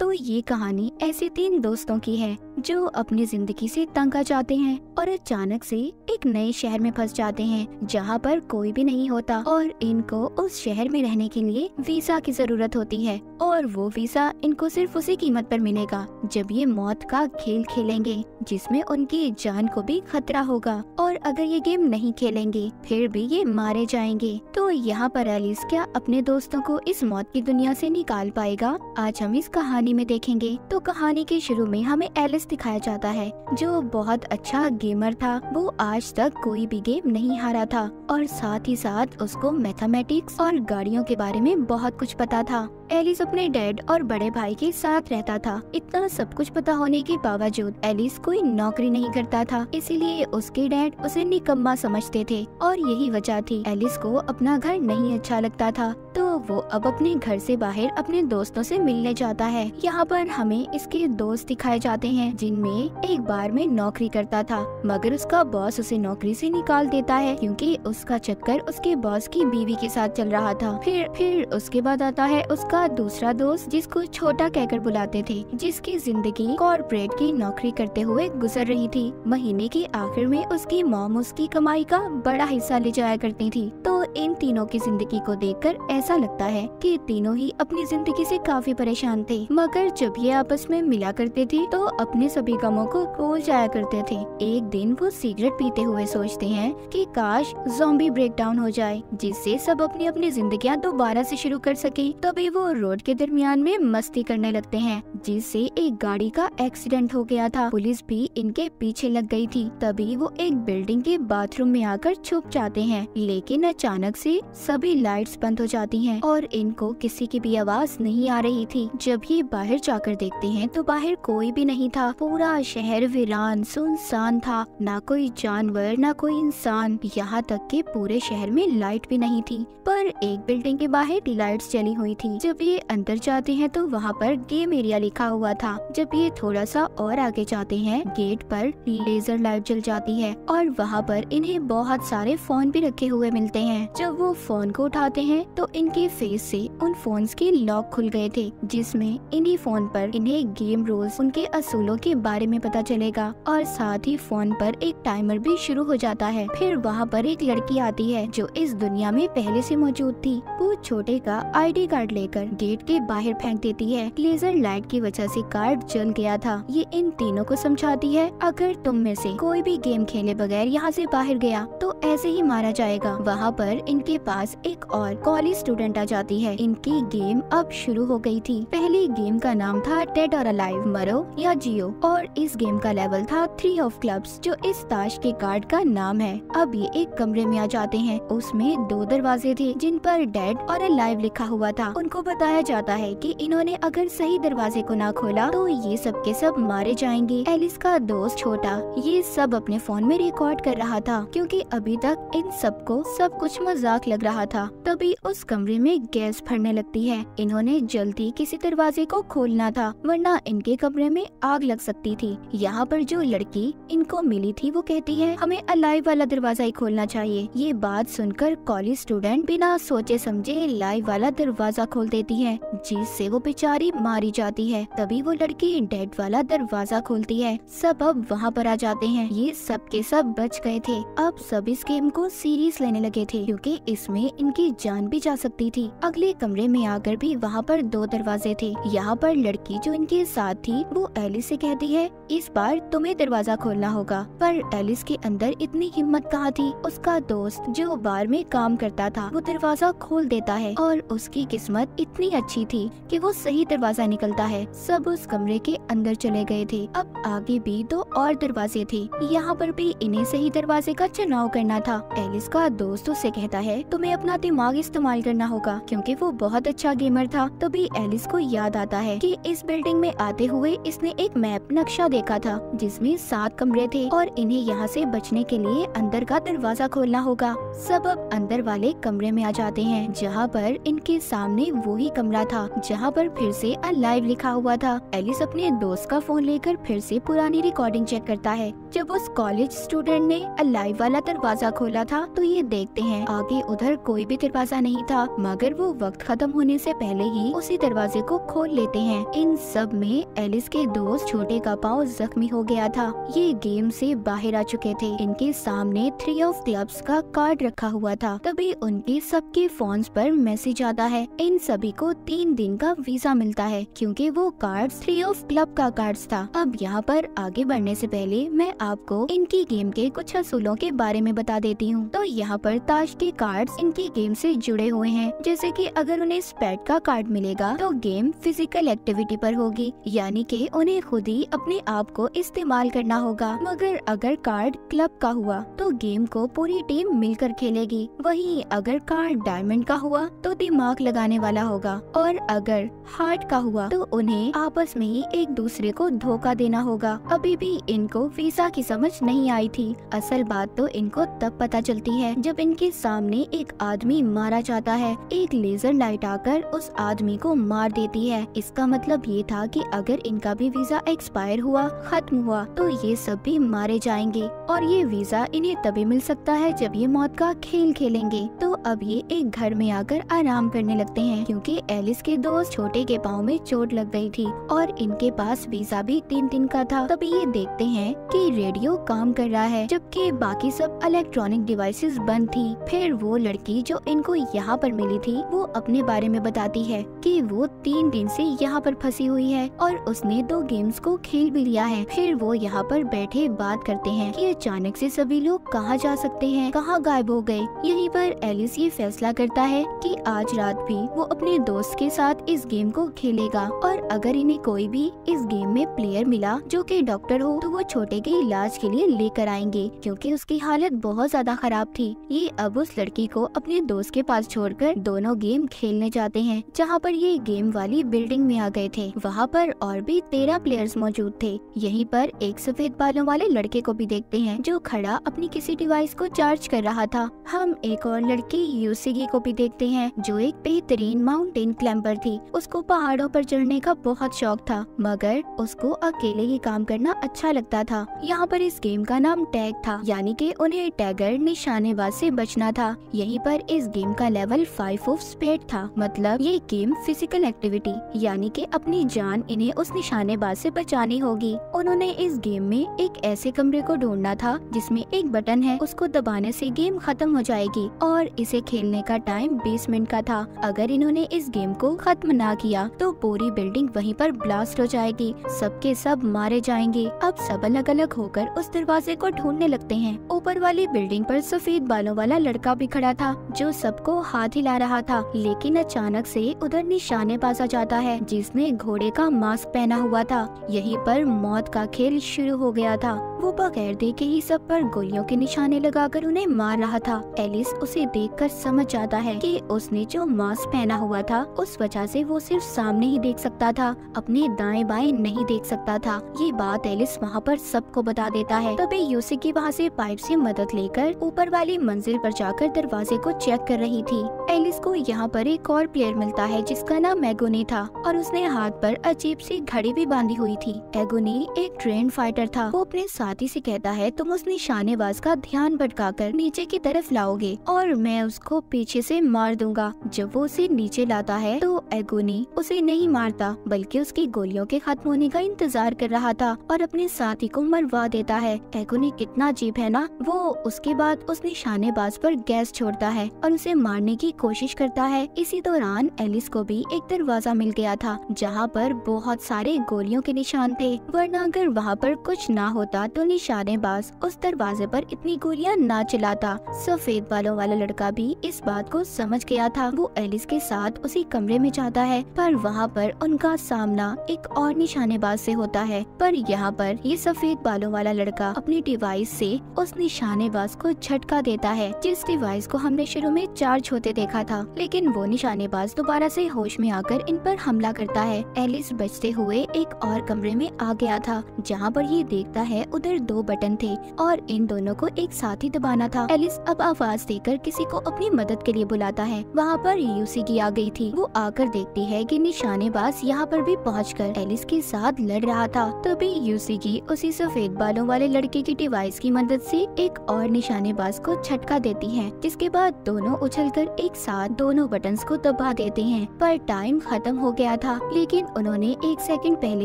तो ये कहानी ऐसे तीन दोस्तों की है, जो अपनी ज़िंदगी से तंग आ जाते हैं और अचानक से एक नए शहर में फंस जाते हैं, जहाँ पर कोई भी नहीं होता और इनको उस शहर में रहने के लिए वीज़ा की ज़रूरत होती है और वो वीज़ा इनको सिर्फ़ उसी कीमत पर मिलेगा, जब ये मौत का खेल खेलेंगे, जिसमें उनकी जान को भी खतरा होगा और अगर ये गेम नहीं खेलेंगे, फिर भी ये मारे जाएँगे। तो यहाँ पर एलिस क्या अपने दोस्तों को इस मौत की दुनिया से निकाल पाएगा? आज हम इस कहानी में देखेंगे तो कहानी के शुरू में हमें एलिस दिखाया जाता है, जो बहुत अच्छा गेमर था। वो आज तक कोई भी गेम नहीं हारा था, और साथ ही साथ उसको मैथमेटिक्स और गाड़ियों के बारे में बहुत कुछ पता था। एलिस अपने डैड और बड़े भाई के साथ रहता था। इतना सब कुछ पता होने के बावजूद एलिस कोई नौकरी नहीं करता था, इसीलिए उसके डैड उसे निकम्मा समझते थे, और यही वजह थी एलिस को अपना घर नहीं अच्छा लगता था। तो वो अब अपने घर से बाहर अपने दोस्तों से मिलने जाता है। यहाँ पर हमें इसके दोस्त दिखाए जाते हैं, जिनमें एक बार में नौकरी करता था, मगर उसका बॉस उसे नौकरी से निकाल देता है, क्योंकि उसका चक्कर उसके बॉस की बीवी के साथ चल रहा था। फिर फिर उसके बाद आता है उसका दूसरा दोस्त, जिसको छोटा कहकर बुलाते थे, जिसकी ज़िंदगी कॉर्पोरेट की नौकरी करते हुए गुजर रही थी। महीने के आखिर में उसकी मॉम उसकी कमाई का बड़ा हिस्सा ले जाया करती थी। तो इन तीनों की ज़िंदगी को देखकर ऐसा लगता है कि तीनों ही अपनी ज़िंदगी से काफ़ी परेशान थे। मगर जब ये आपस में मिला करते थे तो अपने सभी गमों को भूल जाया करते थे। एक दिन वो सिगरेट पीते हुए सोचते हैं कि काश जोम्बी ब्रेक डाउन हो जाए, जिससे सब अपनी अपनी ज़िंदगी दोबारा से शुरू कर सके। तभी वो रोड के दरमियान में मस्ती करने लगते हैं, जिससे एक गाड़ी का एक्सीडेंट हो गया था। पुलिस भी इनके पीछे लग गई थी। तभी वो एक बिल्डिंग के बाथरूम में आकर छुप जाते हैं, लेकिन अचानक से सभी लाइट्स बंद हो जाती हैं और इनको किसी की भी आवाज़ नहीं आ रही थी। जब ये बाहर जाकर देखते हैं तो बाहर कोई भी नहीं था। पूरा शहर वीरान, सुनसान था। ना कोई जानवर, ना कोई इंसान। यहाँ तक के पूरे शहर में लाइट भी नहीं थी। पर एक बिल्डिंग के बाहर लाइट्स चली हुई थी। जब ये अंदर जाते हैं तो वहाँ पर गेम एरिया लिखा हुआ था। जब ये थोड़ा सा और आगे जाते हैं, गेट पर लेजर लाइट जल जाती है और वहाँ पर इन्हें बहुत सारे फ़ोन भी रखे हुए मिलते हैं। जब वो फ़ोन को उठाते हैं तो इनके फेस से उन फोन्स के लॉक खुल गए थे, जिसमें इन्हीं फ़ोन पर इन्हें गेम रूल्स उनके असूलों के बारे में पता चलेगा और साथ ही फ़ोन पर एक टाइमर भी शुरू हो जाता है। फिर वहाँ पर एक लड़की आती है, जो इस दुनिया में पहले से मौजूद थी। वो छोटे का आईडी कार्ड लेकर गेट के बाहर फेंक देती है। लेजर लाइट की वजह से कार्ड जल गया था। ये इन तीनों को समझाती है, अगर तुम में से कोई भी गेम खेले बगैर यहाँ से बाहर गया तो ऐसे ही मारा जाएगा। वहाँ पर इनके पास एक और कॉलेज स्टूडेंट आ जाती है। इनकी गेम अब शुरू हो गई थी। पहली गेम का नाम था डेड और अलाइव मरो या जियो। और इस गेम का लेवल था थ्री ऑफ़ क्लब्स जो इस ताश के कार्ड का नाम है। अब ये एक कमरे में आ जाते हैं। उसमें दो दरवाजे थे, जिन पर डेड और अलाइव लिखा हुआ था। उनको बताया जाता है कि इन्होंने अगर सही दरवाजे को ना खोला तो ये सब के सब मारे जाएँगे। एलिस का दोस्त छोटा, ये सब अपने फ़ोन में रिकॉर्ड कर रहा था, क्योंकि अभी तक इन सबको सब कुछ मज़ाक लग रहा था। तभी उस में गैस भरने लगती है। इन्होंने जल्दी किसी दरवाजे को खोलना था, वरना इनके कमरे में आग लग सकती थी। यहाँ पर जो लड़की इनको मिली थी, वो कहती है, हमें अलाइव वाला दरवाज़ा ही खोलना चाहिए। ये बात सुनकर कॉलेज स्टूडेंट बिना सोचे समझे लाइव वाला दरवाज़ा खोल देती है, जिससे वो बेचारी मारी जाती है। तभी वो लड़की डेड वाला दरवाज़ा खोलती है। सब अब वहाँ पर आ जाते हैं। ये सब के सब बच गए थे। अब सब इस गेम को सीरियस लेने लगे थे, क्योंकि इसमें इनकी जान भी जा सकती थी। अगले कमरे में आकर भी वहाँ पर दो दरवाजे थे। यहाँ पर लड़की जो इनके साथ थी, वो एलिस से कहती है, इस बार तुम्हें दरवाज़ा खोलना होगा। पर एलिस के अंदर इतनी हिम्मत कहाँ थी? उसका दोस्त जो बार में काम करता था, वो दरवाज़ा खोल देता है और उसकी किस्मत इतनी अच्छी थी कि वो सही दरवाज़ा निकलता है। सब उस कमरे के अंदर चले गए थे। अब आगे भी दो और दरवाजे थे। यहाँ पर भी इन्हें सही दरवाजे का चुनाव करना था। एलिस का दोस्त उससे कहता है, तुम्हें अपना दिमाग इस्तेमाल करना होगा, क्योंकि वो बहुत अच्छा गेमर था। तभी एलिस को याद आता है कि इस बिल्डिंग में आते हुए इसने एक मैप नक्शा देखा था, जिसमें सात कमरे थे और इन्हें यहाँ से बचने के लिए अंदर का दरवाज़ा खोलना होगा। सब अब अंदर वाले कमरे में आ जाते हैं, जहाँ पर इनके सामने वही कमरा था, जहाँ पर फिर से अलाइव लिखा हुआ था। एलिस अपने दोस्त का फ़ोन लेकर फिर से पुरानी रिकॉर्डिंग चेक करता है। जब उस कॉलेज स्टूडेंट ने अलाइव वाला दरवाज़ा खोला था तो ये देखते हैं, आगे उधर कोई भी दरवाज़ा नहीं था। मगर वो वक्त खत्म होने से पहले ही उसी दरवाजे को खोल लेते हैं। इन सब में एलिस के दोस्त छोटे का पाँव जख्मी हो गया था। ये गेम से बाहर आ चुके थे। इनके सामने थ्री ऑफ़ क्लब्स का कार्ड रखा हुआ था। तभी उनके सबके फ़ोन पर मैसेज आता है। इन सभी को तीन दिन का वीज़ा मिलता है, क्योंकि वो कार्ड थ्री ऑफ़ क्लब का कार्ड था। अब यहाँ पर आगे बढ़ने से पहले मैं आपको इनकी गेम के कुछ असूलों के बारे में बता देती हूँ। तो यहाँ पर ताश के कार्ड इनकी गेम से जुड़े हुए हैं। जैसे कि अगर उन्हें स्पेट का कार्ड मिलेगा तो गेम फ़िज़िकल एक्टिविटी पर होगी। यानी कि उन्हें खुद ही अपने आप को इस्तेमाल करना होगा। मगर अगर कार्ड क्लब का हुआ तो गेम को पूरी टीम मिलकर खेलेगी। वही अगर कार्ड डायमंड का हुआ तो दिमाग लगाने वाला होगा। और अगर हार्ट का हुआ तो उन्हें आपस में ही एक दूसरे को धोखा देना होगा। अभी भी इनको वीज़ा की समझ नहीं आई थी। असल बात तो इनको तब पता चलती है, जब इनके सामने एक आदमी मारा जाता है। एक लेजर लाइट आकर उस आदमी को मार देती है। इसका मतलब ये था कि अगर इनका भी वीज़ा एक्सपायर हुआ, खत्म हुआ तो ये सब भी मारे जाएँगे। और ये वीज़ा इन्हें तभी मिल सकता है जब ये मौत का खेल खेलेंगे। तो अब ये एक घर में आकर आराम करने लगते हैं, क्योंकि एलिस के दोस्त छोटे के पाँव में चोट लग गई थी और इनके पास वीज़ा भी तीन दिन का था। तभी ये देखते हैं कि रेडियो काम कर रहा है, जबकि बाकी सब इलेक्ट्रॉनिक डिवाइसेस बंद थी। फिर वो लड़की जो इनको यहाँ पर मिली थी, वो अपने बारे में बताती है कि वो तीन दिन से यहाँ पर फंसी हुई है और उसने दो गेम्स को खेल भी लिया है। फिर वो यहाँ पर बैठे बात करते हैं कि अचानक से सभी लोग कहाँ जा सकते हैं, कहाँ गायब हो गए। यहीं पर एलिस ये फैसला करता है कि आज रात भी वो अपने दोस्त के साथ इस गेम को खेलेगा और अगर इन्हें कोई भी इस गेम में प्लेयर मिला जो कि डॉक्टर हो तो वो छोटे के इलाज के लिए लेकर आएँगे, क्योंकि उसकी हालत बहुत ज़्यादा खराब थी। ये अब उस लड़की को अपने दोस्त के पास छोड़कर दोनों गेम खेलने जाते हैं, जहाँ पर ये गेम वाली बिल्डिंग में आ गए थे। वहाँ पर और भी तेरह प्लेयर्स मौजूद थे। यहीं पर एक सफ़ेद बालों वाले लड़के को भी देखते हैं, जो खड़ा अपनी किसी डिवाइस को चार्ज कर रहा था। हम एक और लड़की यूसीगी को भी देखते हैं, जो एक बेहतरीन माउंटेन क्लाइंबर थी। उसको पहाड़ों पर चढ़ने का बहुत शौक था, मगर उसको अकेले ही काम करना अच्छा लगता था। यहाँ पर इस गेम का नाम टैग था, यानी कि उन्हें टैगर निशानेबाज से बचना था। यहीं पर इस गेम का लेवल फाइव ऑफ़ स्पेड था। मतलब ये गेम फ़िज़िकल एक्टिविटी यानी कि अपनी जान इन्हें उस निशानेबाज से बचानी होगी। उन्होंने इस गेम में एक ऐसे कमरे को ढूंढना था, जिसमें एक बटन है, उसको दबाने से गेम खत्म हो जाएगी, और इसे खेलने का टाइम 20 मिनट का था। अगर इन्होंने इस गेम को खत्म ना किया तो पूरी बिल्डिंग वहीं पर ब्लास्ट हो जाएगी। सबके सब मारे जाएँगे। अब सब अलग अलग होकर उस दरवाजे को ढूँढने लगते हैं। ऊपर वाली बिल्डिंग पर सफ़ेद बालों वाला लड़का भी खड़ा था, जो सबको हाथ हिला रहा था, लेकिन अचानक से उधर निशाने पासा जाता है, जिसने घोड़े का मास्क पहना हुआ था। यहीं पर मौत का खेल शुरू हो गया था। वो बगैर देखे ही सब पर गोलियों के निशाने लगाकर उन्हें मार रहा था। एलिस उसे देखकर समझ जाता है कि उसने जो मास्क पहना हुआ था, उस वजह से वो सिर्फ़ सामने ही देख सकता था, अपने दाएँ बाएँ नहीं देख सकता था। ये बात एलिस वहाँ पर सबको बता देता है। तभी यूसी की वहाँ से पाइप से मदद लेकर ऊपर वाली मंजिल पर जाकर दरवाजे को चेक कर रही थी। एलिस को यहाँ पर एक और प्लेयर मिलता है जिसका नाम एगोनी था और उसने हाथ पर अजीब सी घड़ी भी बांधी हुई थी। एगोनी एक ट्रेन फाइटर था। वो अपने साथी से कहता है, तुम उस निशानेबाज का ध्यान भटकाकर नीचे की तरफ़ लाओगे और मैं उसको पीछे से मार दूँगा। जब वो उसे नीचे लाता है तो एगोनी उसे नहीं मारता, बल्कि उसकी गोलियों के खत्म होने का इंतज़ार कर रहा था और अपने साथी को मरवा देता है। एगोनी कितना अजीब है ना? वो उसके बाद उस निशानेबाज पर गैस छोड़ता है और उसे मारने की कोशिश करता है। इसी दौरान एलिस को भी एक दरवाज़ा मिल गया था, जहाँ पर बहुत सारे गोलियों के निशान थे। वरना अगर वहाँ पर कुछ ना होता तो निशानेबाज उस दरवाजे पर इतनी गोलियाँ ना चलाता। सफ़ेद बालों वाला लड़का भी इस बात को समझ गया था। वो एलिस के साथ उसी कमरे में जाता है, पर वहाँ पर उनका सामना एक और निशानेबाज से होता है। पर यहाँ पर ये सफ़ेद बालों वाला लड़का अपनी डिवाइस से उस निशानेबाज को झटका देता है, जिस डिवाइस को हमने शुरू में चार्ज होते देखा था, लेकिन वो निशानेबाज दोबारा से होश में आकर इन पर हमला करता है। एलिस बचते हुए एक और कमरे में आ गया था, जहाँ पर ये देखता है उधर दो बटन थे और इन दोनों को एक साथ ही दबाना था। एलिस अब आवाज़ देकर किसी को अपनी मदद के लिए बुलाता है। वहाँ पर यूसी की आ गई थी। वो आकर देखती है कि निशानेबाज यहाँ पर भी पहुंचकर एलिस के साथ लड़ रहा था। तभी यूसी की उसी सफ़ेद बालों वाले लड़के की डिवाइस की मदद से एक और निशानेबाज को छटका देती है, जिसके बाद दोनों उछलकर एक साथ दोनों बटन्स को दबा देते हैं। पर टाइम खत्म हो गया था, लेकिन उन्होंने एक सेकंड पहले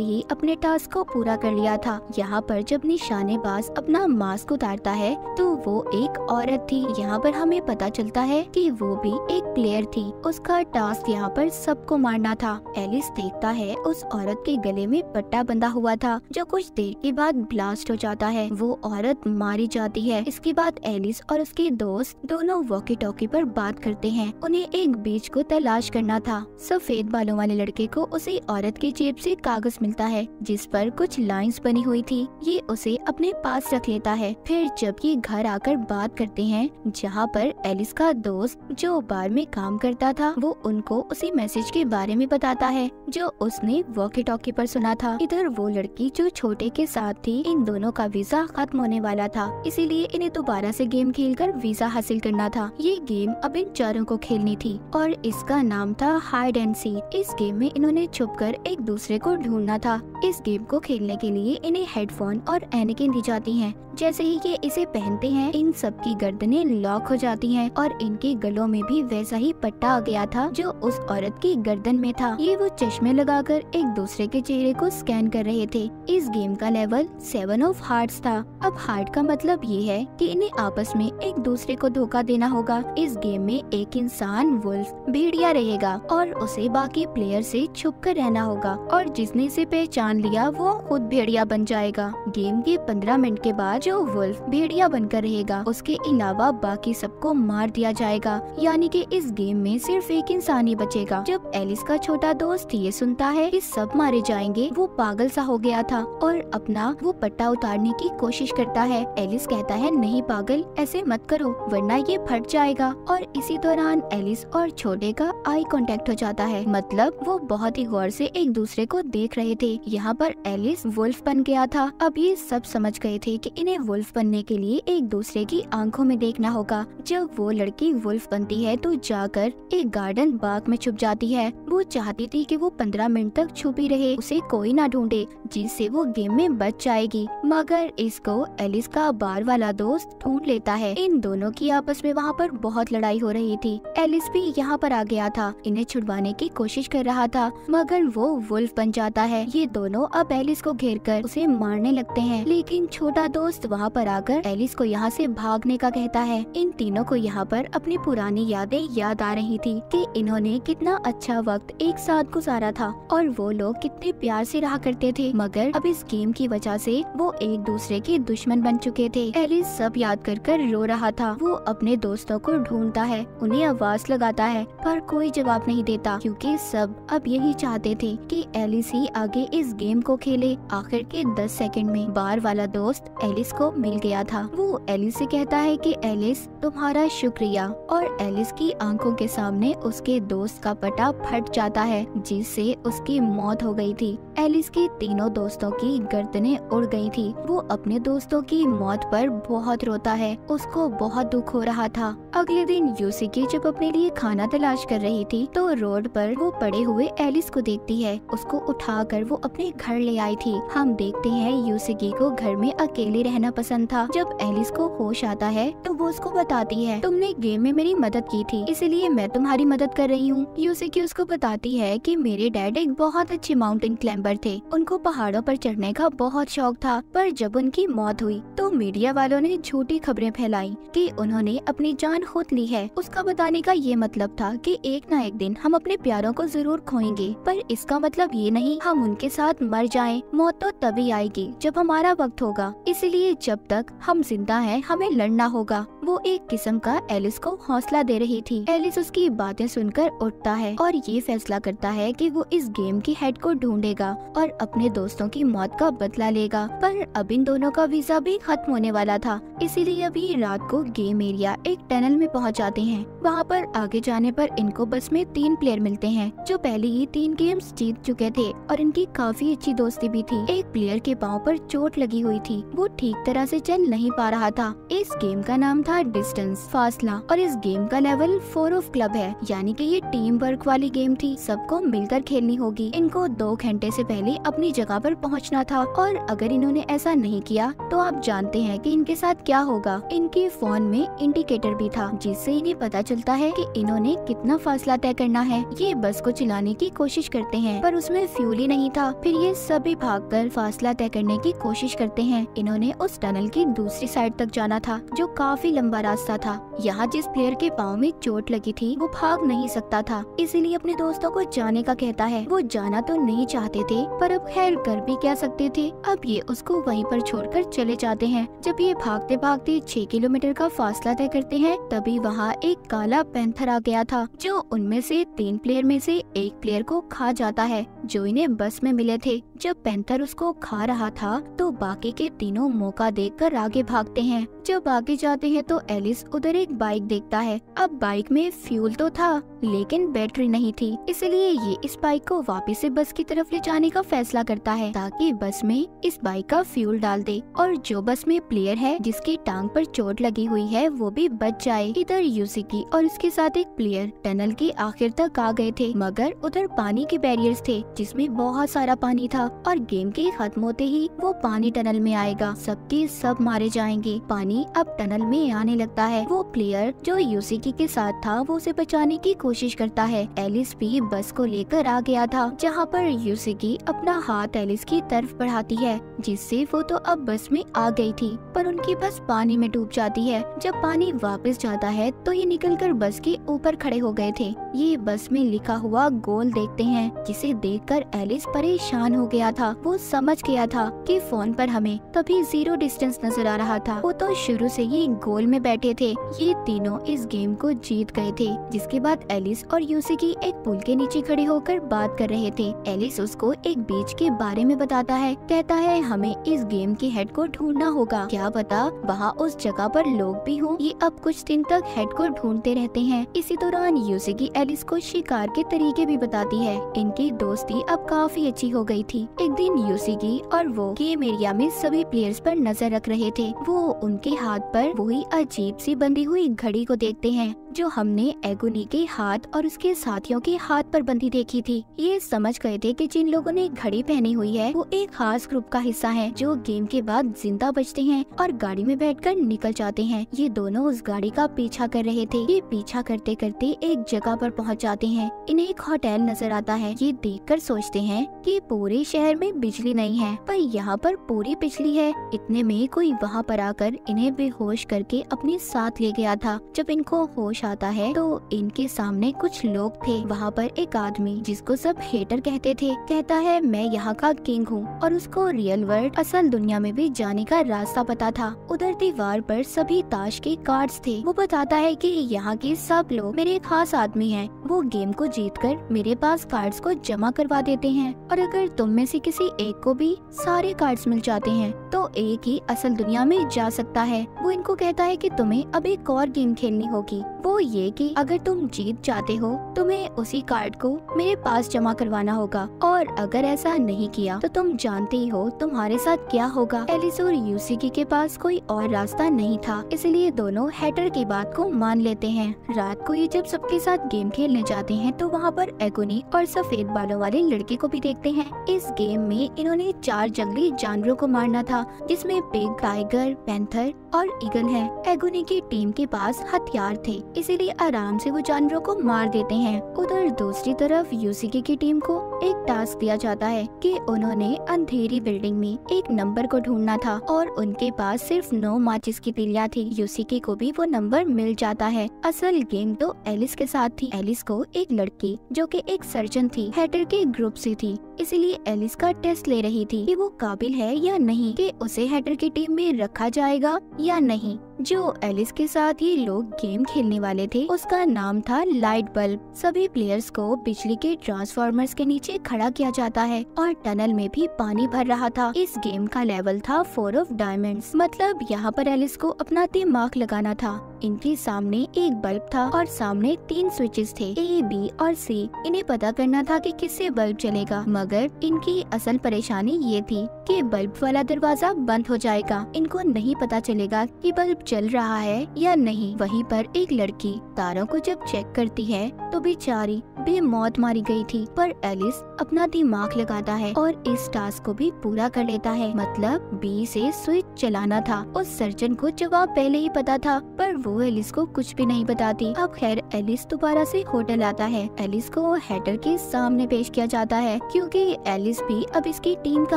ही अपने टास्क को पूरा कर लिया था। यहाँ पर जब निशानेबाज अपना मास्क उतारता है तो वो एक औरत थी। यहाँ पर हमें पता चलता है कि वो भी एक प्लेयर थी। उसका टास्क यहाँ पर सबको मारना था। एलिस देखता है उस औरत के गले में पट्टा बंधा हुआ था, जो कुछ देर के बाद ब्लास्ट हो जाता है। वो औरत मारी जाती है। इसके बाद एलिस और उसके दोस्त दोनों वॉकी टॉकी पर बात करते हैं। उन्हें एक बीच को तलाश करना था। सफ़ेद बालों वाले लड़के को उसी औरत की जेब से कागज़ मिलता है, जिस पर कुछ लाइंस बनी हुई थी। ये उसे अपने पास रख लेता है। फिर जब ये घर आकर बात करते हैं, जहाँ पर एलिस का दोस्त जो बार में काम करता था, वो उनको उसी मैसेज के बारे में बताता है, जो उसने वॉकी टॉकी पर सुना था। इधर वो लड़की जो छोटे के साथ थी, इन दोनों का वीज़ा खत्म होने वाला था। इसीलिए इन्हें दोबारा से गेम खेलकर वीज़ा हासिल करना था। ये गेम अब इन चारों को खेलनी थी और इसका नाम था हाइड एंड सी इस गेम में इन्होंने छुपकर एक दूसरे को ढूंढना था। इस गेम को खेलने के लिए इन्हें हेडफोन और एनिकिन दी जाती हैं। जैसे ही ये इसे पहनते हैं, इन सब की गर्दनें लॉक हो जाती हैं और इनके गलों में भी वैसा ही पट्टा आ गया था जो उस औरत की गर्दन में था। ये वो चश्मे लगाकर एक दूसरे के चेहरे को स्कैन कर रहे थे। इस गेम का लेवल सेवन ऑफ़ हार्ट था। अब हार्ट का मतलब ये है कि इन्हें आपस में एक दूसरे को धोखा देना होगा। इस गेम में एक इंसान वुल्फ भेड़िया रहेगा और उसे बाकी प्लेयर से छुप कर रहना होगा और जिसने इसे पहचान लिया, वो खुद भेड़िया बन जाएगा। गेम के पंद्रह मिनट के बाद जो वुल्फ भेड़िया बनकर रहेगा, उसके अलावा बाकी सबको मार दिया जाएगा। यानी कि इस गेम में सिर्फ़ एक इंसान ही बचेगा। जब एलिस का छोटा दोस्त ये सुनता है कि सब मारे जाएँगे, वो पागल सा हो गया था और अपना वो पट्टा उतारने की कोशिश करता है। एलिस कहता है, नहीं पागल, ऐसे मत करो, वरना ये फट जाएगा। और इसी दौरान एलिस और छोटे का आई कांटेक्ट हो जाता है। मतलब वो बहुत ही गौर से एक दूसरे को देख रहे थे। यहाँ पर एलिस वुल्फ बन गया था। अब ये सब समझ गए थे कि इन्हें वुल्फ बनने के लिए एक दूसरे की आँखों में देखना होगा। जब वो लड़की वुल्फ बनती है तो जाकर एक गार्डन बाग में छुप जाती है। वो चाहती थी कि वो पंद्रह मिनट तक छुपी रहे, उसे कोई ना ढूंढे, जिससे वो गेम में बच जाएगी। मगर इसको एलिस का बार वाला दोस्त ढूंढ लेता है। इन दोनों की आपस में वहाँ पर बहुत लड़ाई हो रही थी। एलिस भी यहाँ पर आ गया था। इन्हें छुड़वाने की कोशिश कर रहा था, मगर वो वुल्फ बन जाता है। ये दोनों अब एलिस को घेर कर उसे मारने लगते हैं। लेकिन छोटा दोस्त वहाँ पर आकर एलिस को यहाँ से भागने का कहता है। इन तीनों को यहाँ पर अपनी पुरानी यादें याद आ रही थी कि इन्होंने कितना अच्छा वक्त एक साथ गुजारा था और वो लोग कितने प्यार से रहा करते थे। मगर अब इस गेम की वजह से वो एक दूसरे के दुश्मन बन चुके थे। एलिस सब याद कर कर रो रहा था। वो अपने दोस्तों को ढूंढता है। उन्हें आवाज़ लगाता है, पर कोई जवाब नहीं देता, क्योंकि सब अब यही चाहते थे कि एलिस ही आगे इस गेम को खेले। आखिर के दस सेकंड में बार वाला दोस्त एलिस को मिल गया था। वो एलिस से कहता है कि, एलिस, तुम्हारा शुक्रिया। और एलिस की आँखों के सामने उसके दोस्त का पटा फट जाता है, जिससे उसकी मौत हो गई थी। एलिस के तीनों दोस्तों की गर्दनें उड़ गई थी। वो अपने दोस्तों की मौत पर बहुत रोता है। उसको बहुत दुख हो रहा था। अगले दिन यूसिकी जब अपने लिए खाना तलाश कर रही थी तो रोड पर वो पड़े हुए एलिस को देखती है। उसको उठाकर वो अपने घर ले आई थी। हम देखते हैं यूसिकी को घर में अकेले रहना पसंद था। जब एलिस को होश आता है तो वो उसको बताती है, तुमने गेम में मेरी मदद की थी, इसलिए मैं तुम्हारी मदद कर रही हूँ। यूसिकी उसको बताती है की मेरे डैड एक बहुत अच्छे माउंटेन क्लाइंबर थे। उनको पहाड़ों पर चढ़ने का बहुत शौक था, पर जब उनकी मौत हुई तो मीडिया वालों ने झूठी खबरें फैलाई कि उन्होंने अपनी जान खुद ली है। उसका बताने का ये मतलब था कि एक न एक दिन हम अपने प्यारों को ज़रूर खोएँगे। पर इसका मतलब ये नहीं, हम उनके साथ मर जाएँ। मौत तो तभी आएगी जब हमारा वक्त होगा। इसलिए जब तक हम ज़िंदा हैं, हमें लड़ना होगा। वो एक किस्म का एलिस को हौसला दे रही थी। एलिस उसकी बातें सुनकर उठता है और ये फैसला करता है कि वो इस गेम की हेड को ढूंढेगा और अपने दोस्तों की मौत का बदला लेगा। पर अब इन दोनों का वीज़ा भी खत्म होने वाला था। इसीलिए अभी रात को गेम एरिया एक टनल में पहुँच जाते हैं। वहाँ पर आगे जाने पर इनको बस में तीन प्लेयर मिलते हैं, जो पहले ही तीन गेम्स जीत चुके थे और इनकी काफ़ी अच्छी दोस्ती भी थी। एक प्लेयर के पाँव पर चोट लगी हुई थी। वो ठीक तरह से चल नहीं पा रहा था। इस गेम का नाम था डिस्टेंस फासला और इस गेम का लेवल फोर ऑफ़ क्लब है। यानी कि ये टीम वर्क वाली गेम थी। सबको मिलकर खेलनी होगी। इनको दो घंटे से पहले अपनी जगह पर पहुँचना था और अगर इन्होंने ऐसा नहीं किया तो आप जानते हैं कि इनके साथ क्या होगा। इनके फ़ोन में इंडिकेटर भी था, जिससे इन्हें पता चलता है कि इन्होंने कितना फासला तय करना है। ये बस को चलाने की कोशिश करते हैं, पर उसमें फ्यूल ही नहीं था। फिर ये सभी भागकर फासला तय करने की कोशिश करते हैं। इन्होंने उस टनल की दूसरी साइड तक जाना था, जो काफ़ी लंबा रास्ता था। यहाँ जिस प्लेयर के पाँव में चोट लगी थी, वो भाग नहीं सकता था। इसीलिए अपने दोस्तों को जाने का कहता है। वो जाना तो नहीं चाहते थे, पर अब खैर कर भी क्या सकते थे। अब ये उसको वहीं पर छोड़कर चले जाते हैं। जब ये भागते भागते छह किलोमीटर का फासला तय करते हैं, तभी वहाँ एक काला पैंथर आ गया था, जो उनमें से तीन प्लेयर में से एक प्लेयर को खा जाता है, जो इन्हें बस में मिले थे। जब पैंथर उसको खा रहा था तो बाकी के तीनों मौका देखकर आगे भागते हैं। जब आगे जाते हैं तो एलिस उधर एक बाइक देखता है। अब बाइक में फ्यूल तो था। लेकिन बैटरी नहीं थी, इसलिए ये इस बाइक को वापस से बस की तरफ़ ले जाने का फैसला करता है, ताकि बस में इस बाइक का फ्यूल डाल दे, और जो बस में प्लेयर है, जिसकी टांग पर चोट लगी हुई है, वो भी बच जाए। इधर यूसिकी और उसके साथ एक प्लेयर टनल के आखिर तक आ गए थे, मगर उधर पानी के बैरियर्स थे, जिसमें बहुत सारा पानी था, और गेम के खत्म होते ही वो पानी टनल में आएगा। सबके सब मारे जाएँगे। पानी अब टनल में आने लगता है। वो प्लेयर जो यूसिकी के साथ था, वो उसे बचाने की कोशिश करता है। एलिस भी बस को लेकर आ गया था, जहाँ पर यूसिकी अपना हाथ एलिस की तरफ़ बढ़ाती है, जिससे वो तो अब बस में आ गई थी, पर उनकी बस पानी में डूब जाती है। जब पानी वापस जाता है तो ये निकलकर बस के ऊपर खड़े हो गए थे। ये बस में लिखा हुआ गोल देखते हैं, जिसे देखकर एलिस परेशान हो गया था। वो समझ गया था कि फ़ोन पर हमें तभी ज़ीरो डिस्टेंस नज़र आ रहा था। वो तो शुरू से ही गोल में बैठे थे। ये तीनों इस गेम को जीत गए थे, जिसके बाद एलिस और यूसिकी एक पुल के नीचे खड़े होकर बात कर रहे थे। एलिस उसको एक बीच के बारे में बताता है। कहता है, हमें इस गेम के हेड को ढूंढना होगा। क्या पता वहाँ उस जगह पर लोग भी हों। ये अब कुछ दिन तक हेड को ढूंढते रहते हैं। इसी दौरान यूसिकी एलिस को शिकार के तरीके भी बताती है। इनकी दोस्ती अब काफ़ी अच्छी हो गई थी। एक दिन यूसिकी और वो गेम एरिया में सभी प्लेयर्स पर नज़र रख रहे थे। वो उनके हाथ पर वही अजीब सी बंधी हुई घड़ी को देखते हैं, जो हमने एगुनी के हाथ और उसके साथियों के हाथ पर बंधी देखी थी। ये समझ गए थे कि जिन लोगों ने घड़ी पहनी हुई है, वो एक खास ग्रुप का हिस्सा है, जो गेम के बाद ज़िंदा बचते हैं और गाड़ी में बैठकर निकल जाते हैं। ये दोनों उस गाड़ी का पीछा कर रहे थे। ये पीछा करते करते एक जगह पर पहुँच जाते हैं। इन्हें एक होटल नज़र आता है। ये देखकर सोचते हैं कि पूरे शहर में बिजली नहीं है, पर यहाँ पर पूरी बिजली है। इतने में कोई वहाँ पर आकर इन्हें बेहोश करके अपने साथ ले गया था। जब इनको होश आता है तो इनके सामने कुछ लोग थे। वहाँ पर एक आदमी, जिसको सब हेटर कहते थे, कहता है, मैं यहाँ का किंग हूँ। और उसको रियल वर्ल्ड असल दुनिया में भी जाने का रास्ता पता था। उधर दीवार पर सभी ताश के कार्ड्स थे। वो बताता है कि यहाँ के सब लोग मेरे खास आदमी हैं। वो गेम को जीतकर मेरे पास कार्ड्स को जमा करवा देते हैं। और अगर तुम में से किसी एक को भी सारे कार्ड्स मिल जाते हैं तो एक ही असल दुनिया में जा सकता है। वो इनको कहता है कि तुम्हें अब एक और गेम खेलनी होगी। वो ये कि अगर तुम जीत जाते हो, तुम्हें उसी कार्ड को मेरे पास जमा करवाना होगा। और अगर ऐसा नहीं किया तो तुम जानते ही हो तुम्हारे साथ क्या होगा। एलिस और यूसिकी के पास कोई और रास्ता नहीं था, इसलिए दोनों हैटर की बात को मान लेते हैं। रात को ये जब सबके साथ गेम खेलने जाते हैं तो वहाँ पर एगोनी और सफ़ेद बालों वाले लड़के को भी देखते हैं। इस गेम में इन्होंने चार जंगली जानवरों को मारना था, जिसमें पिग टाइगर पैंथर और ईगल है। एगोनी की टीम के पास हथियार थे। इसीलिए आराम से वो जानवरों को मार देते हैं। उधर दूसरी तरफ़ यूसीके की टीम को एक टास्क दिया जाता है कि उन्होंने अंधेरी बिल्डिंग में एक नंबर को ढूंढना था और उनके पास सिर्फ़ नौ माचिस की तिलिया थी। यूसीके को भी वो नंबर मिल जाता है। असल गेम तो एलिस के साथ थी। एलिस को एक लड़की, जो कि एक सर्जन थी हैटर के ग्रुप से थी। इसीलिए एलिस का टेस्ट ले रही थी कि वो काबिल है या नहीं, कि उसे हैटर की टीम में रखा जाएगा या नहीं। जो एलिस के साथ ही लोग गेम खेलने वाले थे, उसका नाम था लाइट बल्ब। सभी प्लेयर्स को बिजली के ट्रांसफार्मर्स के नीचे खड़ा किया जाता है और टनल में भी पानी भर रहा था। इस गेम का लेवल था फोर ऑफ़ डायमंड्स। मतलब यहाँ पर एलिस को अपना दिमाग लगाना था। इनके सामने एक बल्ब था और सामने तीन स्विचेस थे, ए, बी और सी। इन्हें पता करना था कि किससे बल्ब चलेगा मगर इनकी असल परेशानी ये थी कि बल्ब वाला दरवाज़ा बंद हो जाएगा, इनको नहीं पता चलेगा कि बल्ब चल रहा है या नहीं। वहीं पर एक लड़की तारों को जब चेक करती है तो बेचारी बेमौत मारी गई थी। पर एलिस अपना दिमाग लगाता है और इस टास्क को भी पूरा कर लेता है। मतलब बी से स्विच चलाना था। उस सर्जन को जवाब पहले ही पता था, पर वो एलिस को कुछ भी नहीं बताती। अब खैर एलिस दोबारा से होटल आता है। एलिस को हैटर के सामने पेश किया जाता है, क्योंकि एलिस भी अब इसकी टीम का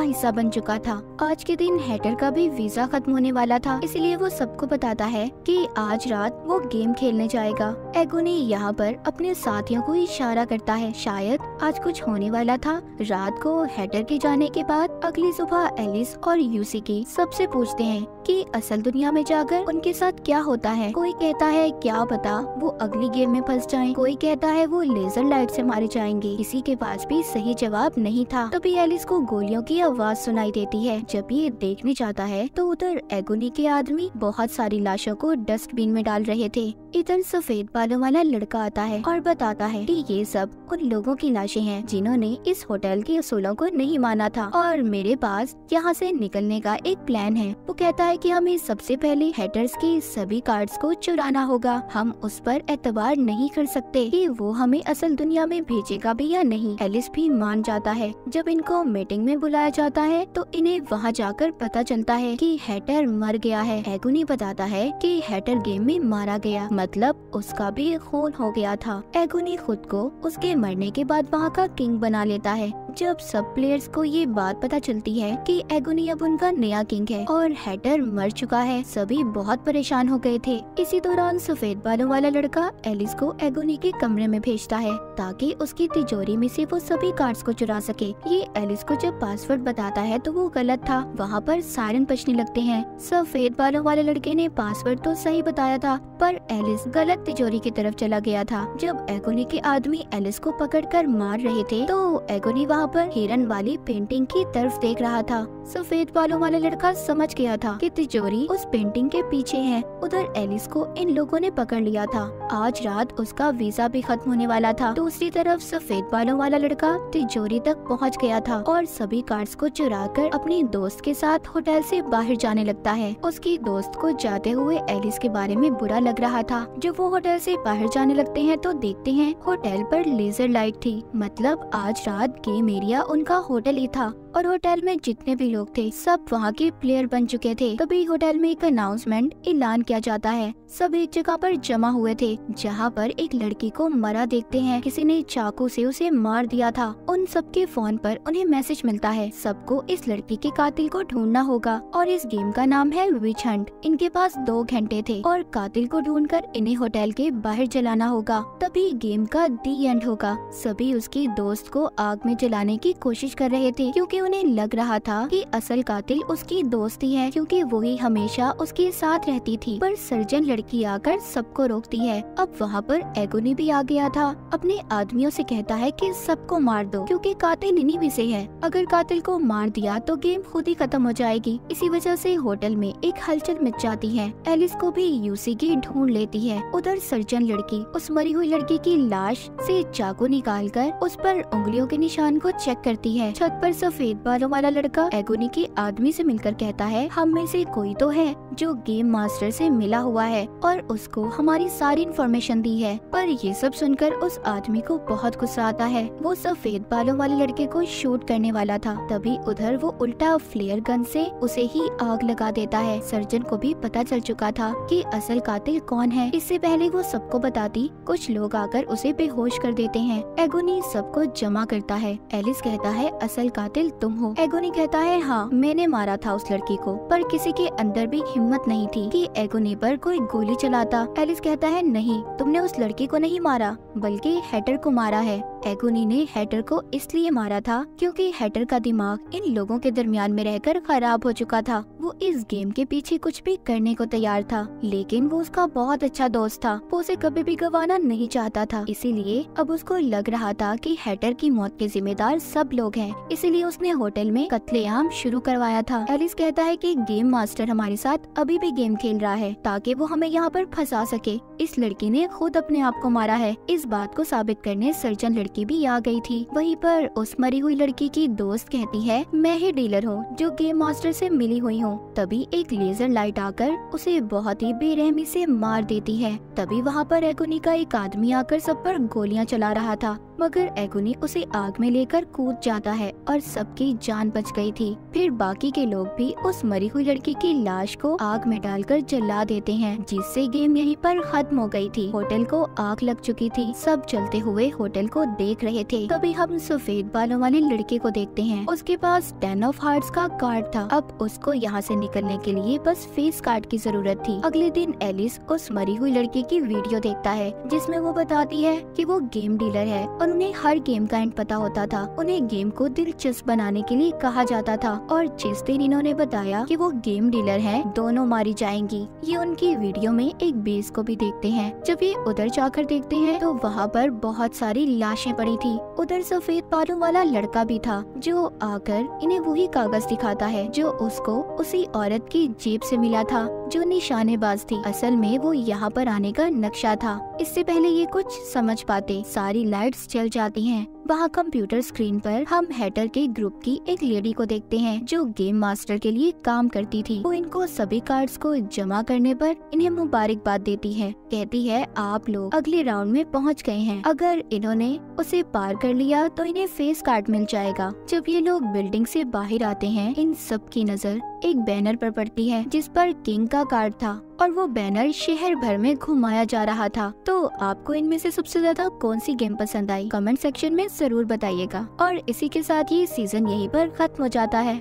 हिस्सा बन चुका था। आज के दिन हैटर का भी वीज़ा खत्म होने वाला था, इसलिए वो सबको बताता है कि आज रात वो गेम खेलने जाएगा। एगोनी यहाँ पर अपने साथियों को इशारा करता है, शायद आज कुछ होने वाला था। रात को हैटर के जाने के बाद अगली सुबह एलिस और यूसी की सबसे पूछते हैं कि असल दुनिया में जाकर उनके साथ क्या होता है। कोई कहता है क्या पता वो अगली गेम में फंस जाएँ, कोई कहता है वो लेजर लाइट से मारे जाएँगे। किसी के पास भी सही जवाब नहीं था। तभी एलिस को गोलियों की आवाज़ सुनाई देती है। जब ये देखने जाता है तो उधर एगोनी के आदमी बहुत सारी लाशों को डस्टबिन में डाल रहे थे। इधर सफ़ेद बालों वाला लड़का आता है और बताता है कि ये सब उन लोगों की लाशें हैं जिन्होंने इस होटल के असूलों को नहीं माना था। और मेरे पास यहाँ से निकलने का एक प्लान है। वो कहता है कि हमें सबसे पहले हेटर्स के सभी कार्ड्स को चुराना होगा। हम उस पर एतबार नहीं कर सकते कि वो हमें असल दुनिया में भेजेगा भी या नहीं। एलिस भी मान जाता है। जब इनको मीटिंग में बुलाया जाता है तो इन्हें वहाँ जाकर पता चलता है कि हैटर मर गया है। एगुनी बताता है कि हैटर गेम में मारा गया। मतलब उसका भी खून हो गया था। एगुनी खुद को उसके मरने के बाद वहाँ का किंग बना लेता है। जब सब प्लेयर्स को ये बात पता चलती है कि एगुनी अब उनका नया किंग है और हैटर मर चुका है। सभी बहुत परेशान हो गए थे। इसी दौरान सफ़ेद बालों वाला लड़का एलिस को एगोनी के कमरे में भेजता है, ताकि उसकी तिजोरी में से वो सभी कार्ड्स को चुरा सके। ये एलिस को जब पासवर्ड बताता है तो वो गलत था। वहाँ पर सायरन बजने लगते हैं। सफ़ेद बालों वाले लड़के ने पासवर्ड तो सही बताया था, पर एलिस गलत तिजोरी की तरफ़ चला गया था। जब एगोनी के आदमी एलिस को पकड़कर मार रहे थे तो एगोनी वहाँ पर हिरन वाली पेंटिंग की तरफ़ देख रहा था। सफ़ेद बालों वाला लड़का समझ गया था कि तिजोरी उस पेंटिंग के पीछे है। उधर एलिस को इन लोगों ने पकड़ लिया था। आज रात उसका वीज़ा भी खत्म होने वाला था। दूसरी तरफ़ सफ़ेद बालों वाला लड़का तिजोरी तक पहुँच गया था और सभी कार्ड्स को चुरा कर अपनी दोस्त के साथ होटल से बाहर जाने लगता है। उसकी दोस्त को जाते हुए एलिस के बारे में बुरा लग रहा था। जब वो होटल से बाहर जाने लगते हैं तो देखते हैं होटल पर लेजर लाइट थी। मतलब आज रात गेम एरिया उनका होटल ही था। और होटल में जितने भी लोग थे, सब वहाँ के प्लेयर बन चुके थे। तभी होटल में एक अनाउंसमेंट ऐलान किया जाता है। सब एक जगह पर जमा हुए थे, जहाँ पर एक लड़की को मरा देखते हैं। किसी ने चाकू से उसे मार दिया था। उन सबके फ़ोन पर उन्हें मैसेज मिलता है। सबको इस लड़की के कातिल को ढूंढना होगा। और इस गेम का नाम है विच हंट इनके पास दो घंटे थे और कातिल को ढूंढकर इन्हें होटल के बाहर जलाना होगा। तभी गेम का दी एंड होगा। सभी उसके दोस्त को आग में जलाने की कोशिश कर रहे थे, क्योंकि उन्हें लग रहा था कि असल कातिल उसकी दोस्ती है, क्योंकि वही हमेशा उसके साथ रहती थी। पर सर्जन लड़की आकर सबको रोकती है। अब वहाँ पर एगोनी भी आ गया था। अपने आदमियों से कहता है कि सबको मार दो, क्योंकि कातिल इन्हीं में से है। अगर कातिल को मार दिया तो गेम खुद ही खत्म हो जाएगी। इसी वजह से होटल में एक हलचल मच जाती है। एलिस को भी यूसी की ढूंढ लेती है। उधर सर्जन लड़की उस मरी हुई लड़की की लाश से चाकू निकाल कर उस पर उंगलियों के निशान को चेक करती है। छत पर सफ़ेद सफ़ेद बालों वाला लड़का एगोनी के आदमी से मिलकर कहता है, हम में से कोई तो है जो गेम मास्टर से मिला हुआ है और उसको हमारी सारी इन्फॉर्मेशन दी है। पर ये सब सुनकर उस आदमी को बहुत गुस्सा आता है। वो सफ़ेद बालों वाले लड़के को शूट करने वाला था। तभी उधर वो उल्टा फ्लेयर गन से उसे ही आग लगा देता है। सर्जन को भी पता चल चुका था कि असल कातिल कौन है। इससे पहले वो सबको बताती, कुछ लोग आकर उसे बेहोश कर देते हैं। एगोनी सबको जमा करता है। एलिस कहता है, असल कातिल तुम हो। एगोनी कहता है हाँ मैंने मारा था उस लड़की को, पर किसी के अंदर भी हिम्मत नहीं थी कि एगोनी पर कोई गोली चलाता। एलिस कहता है, नहीं, तुमने उस लड़की को नहीं मारा, बल्कि हैटर को मारा है। एगोनी ने हैटर को इसलिए मारा था क्योंकि हैटर का दिमाग इन लोगों के दरमियान में रहकर खराब हो चुका था। वो इस गेम के पीछे कुछ भी करने को तैयार था, लेकिन वो उसका बहुत अच्छा दोस्त था। वो उसे कभी भी गवाना नहीं चाहता था, इसीलिए अब उसको लग रहा था कि हैटर की मौत के जिम्मेदार सब लोग हैं। इसीलिए उसने होटल में कत्लेआम शुरू करवाया था। एलिस कहता है कि गेम मास्टर हमारे साथ अभी भी गेम खेल रहा है, ताकि वो हमें यहाँ पर फंसा सके। इस लड़की ने खुद अपने आप को मारा है। इस बात को साबित करने सर्जन लड़की भी आ गई थी। वहीं पर उस मरी हुई लड़की की दोस्त कहती है, मैं ही डीलर हूँ, जो गेम मास्टर से मिली हुई हूँ। तभी एक लेजर लाइट आकर उसे बहुत ही बेरहमी से मार देती है। तभी वहाँ पर एगोनी का एक आदमी आकर सब पर गोलियाँ चला रहा था। मगर एगोनी उसे आग में लेकर कूद जाता है और सबकी जान बच गई थी। फिर बाकी के लोग भी उस मरी हुई लड़की की लाश को आग में डालकर जला देते हैं, जिससे गेम यहीं पर खत्म हो गई थी। होटल को आग लग चुकी थी। सब चलते हुए होटल को देख रहे थे। तभी हम सफ़ेद बालों वाले लड़के को देखते हैं। उसके पास टेन ऑफ़ हार्ट का कार्ड था। अब उसको यहाँ से निकलने के लिए बस फेस कार्ड की ज़रूरत थी। अगले दिन एलिस उस मरी हुई लड़की की वीडियो देखता है, जिसमें वो बताती है की वो गेम डीलर है। और उन्हें हर गेम का एंड पता होता था। उन्हें गेम को दिलचस्प बनाने के लिए कहा जाता था और जिस दिन इन्होंने बताया कि वो गेम डीलर हैं, दोनों मारी जाएँगी। ये उनकी वीडियो में एक बेस को भी देखते हैं। जब ये उधर जाकर देखते हैं तो वहाँ पर बहुत सारी लाशें पड़ी थी। उधर सफ़ेद बालों वाला लड़का भी था जो आकर इन्हें वही कागज़ दिखाता है जो उसको उसी औरत की जेब से मिला था। जो निशानेबाज थी। असल में वो यहाँ पर आने का नक्शा था। इससे पहले ये कुछ समझ पाते। सारी लाइट्स चल जाती हैं। वहाँ कंप्यूटर स्क्रीन पर हम हैटर के ग्रुप की एक लेडी को देखते हैं, जो गेम मास्टर के लिए काम करती थी। वो इनको सभी कार्ड्स को जमा करने पर इन्हें मुबारकबाद देती है। कहती है, आप लोग अगले राउंड में पहुँच गए हैं। अगर इन्होंने उसे पार कर लिया तो इन्हें फेस कार्ड मिल जाएगा। जब ये लोग बिल्डिंग से बाहर आते हैं, इन सब की नज़र एक बैनर पर पड़ती है, जिस पर किंग का कार्ड था। और वो बैनर शहर भर में घुमाया जा रहा था। तो आपको इनमें से सबसे ज़्यादा कौन सी गेम पसंद आई? कमेंट सेक्शन में ज़रूर बताइएगा। और इसी के साथ ही सीज़न यहीं पर खत्म हो जाता है।